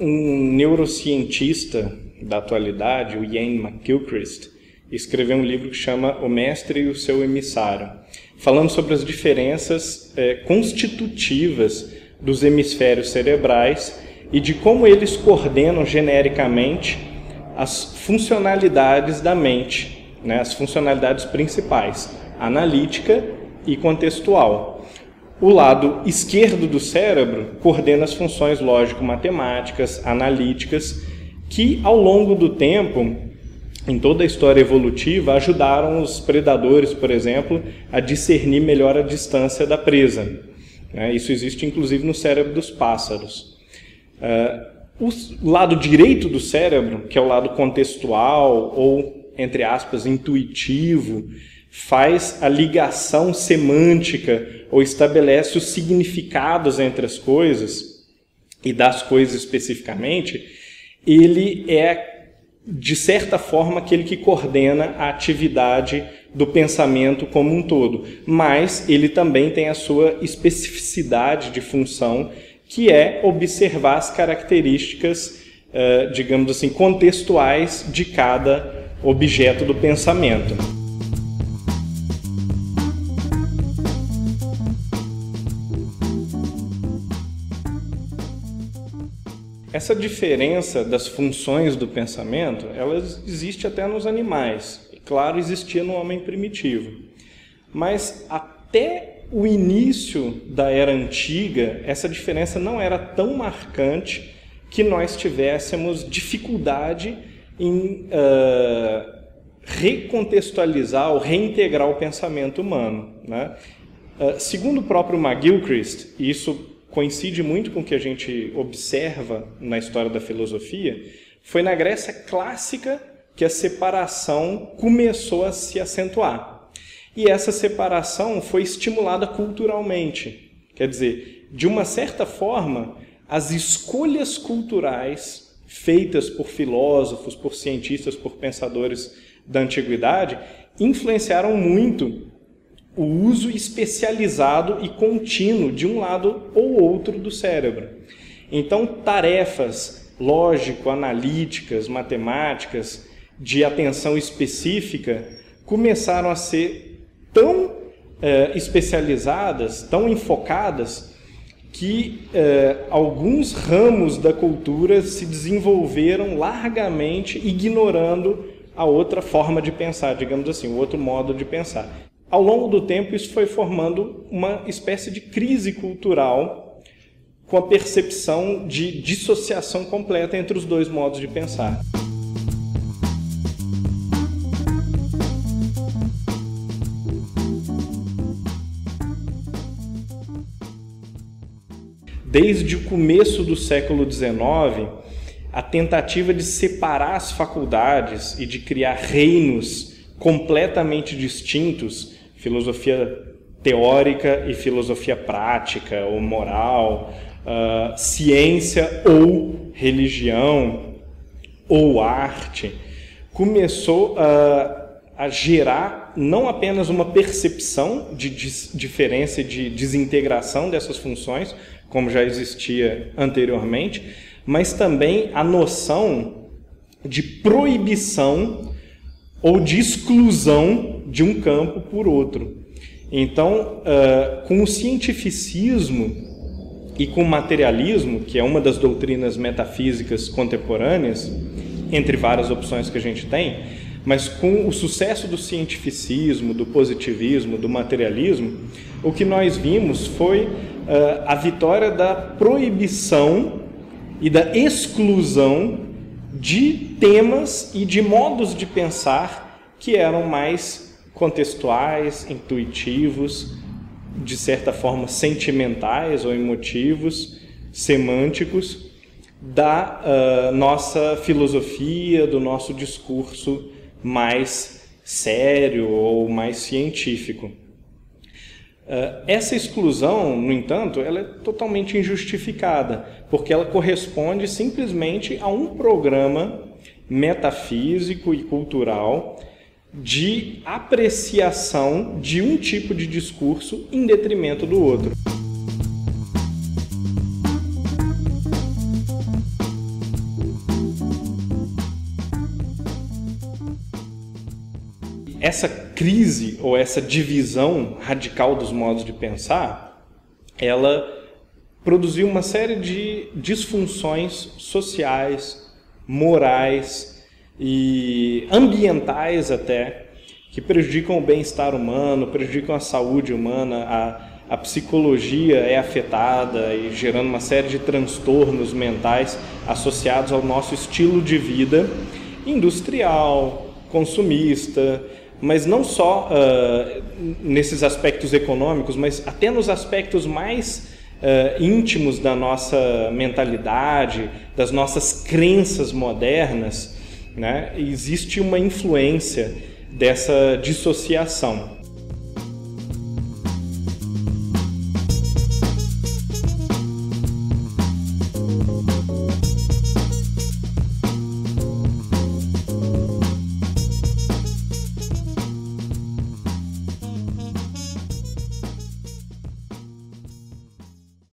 um neurocientista da atualidade, o Ian McGilchrist, escreveu um livro que chama O Mestre e o Seu Emissário, falando sobre as diferenças é, constitutivas dos hemisférios cerebrais e de como eles coordenam genericamente as funcionalidades da mente, né, as funcionalidades principais, analítica e contextual. O lado esquerdo do cérebro coordena as funções lógico-matemáticas, analíticas, que ao longo do tempo, em toda a história evolutiva, ajudaram os predadores, por exemplo, a discernir melhor a distância da presa. Né? Isso existe inclusive no cérebro dos pássaros. Uh, o lado direito do cérebro, que é o lado contextual ou, entre aspas, intuitivo, faz a ligação semântica ou estabelece os significados entre as coisas e das coisas especificamente, ele é, de certa forma, aquele que coordena a atividade do pensamento como um todo. Mas ele também tem a sua especificidade de função, que é observar as características, eh, digamos assim, contextuais de cada objeto do pensamento. Essa diferença das funções do pensamento, ela existe até nos animais. Claro, existia no homem primitivo. Mas até o início da era antiga, essa diferença não era tão marcante que nós tivéssemos dificuldade em uh, recontextualizar ou reintegrar o pensamento humano. Né? Uh, segundo o próprio McGilchrist, e isso coincide muito com o que a gente observa na história da filosofia, foi na Grécia clássica que a separação começou a se acentuar. E essa separação foi estimulada culturalmente. Quer dizer, de uma certa forma, as escolhas culturais feitas por filósofos, por cientistas, por pensadores da antiguidade influenciaram muito o uso especializado e contínuo de um lado ou outro do cérebro. Então, tarefas lógico-analíticas, matemáticas, de atenção específica, começaram a ser tão eh, especializadas, tão enfocadas, que eh, alguns ramos da cultura se desenvolveram largamente, ignorando a outra forma de pensar, digamos assim, o outro modo de pensar. Ao longo do tempo, isso foi formando uma espécie de crise cultural com a percepção de dissociação completa entre os dois modos de pensar. Desde o começo do século XIX, a tentativa de separar as faculdades e de criar reinos completamente distintos filosofia teórica e filosofia prática ou moral, uh, ciência ou religião ou arte, começou a, a gerar não apenas uma percepção de diferença e de desintegração dessas funções, como já existia anteriormente, mas também a noção de proibição ou de exclusão de um campo por outro. Então, uh, com o cientificismo e com o materialismo, que é uma das doutrinas metafísicas contemporâneas, entre várias opções que a gente tem, mas com o sucesso do cientificismo, do positivismo, do materialismo, o que nós vimos foi uh, a vitória da proibição e da exclusão de temas e de modos de pensar que eram mais contextuais, intuitivos, de certa forma sentimentais ou emotivos, semânticos, da uh, nossa filosofia, do nosso discurso mais sério ou mais científico. Uh, essa exclusão, no entanto, ela é totalmente injustificada, porque ela corresponde simplesmente a um programa metafísico e cultural de apreciação de um tipo de discurso em detrimento do outro. Essa crise ou essa divisão radical dos modos de pensar, ela produziu uma série de disfunções sociais, morais e ambientais até que prejudicam o bem-estar humano, prejudicam a saúde humana, a, a psicologia é afetada e gerando uma série de transtornos mentais associados ao nosso estilo de vida industrial, consumista, mas não só uh, nesses aspectos econômicos, mas até nos aspectos mais uh, íntimos da nossa mentalidade, das nossas crenças modernas, né? existe uma influência dessa dissociação.